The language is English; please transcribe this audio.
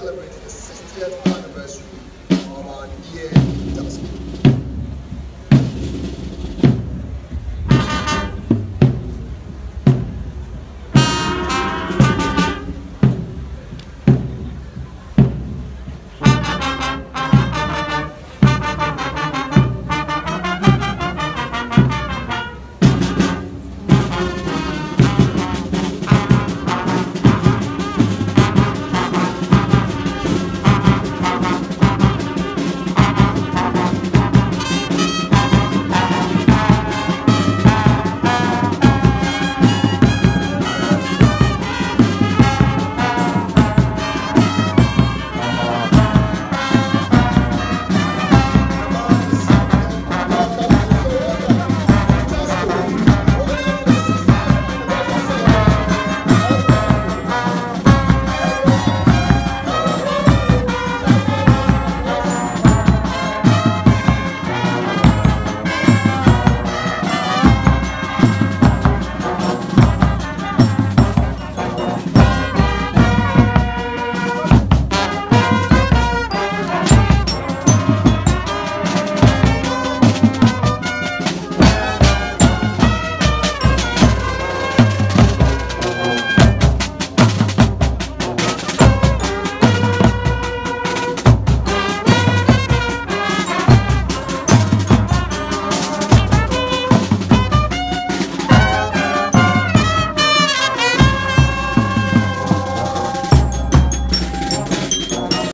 celebrating the 60th anniversary of our dear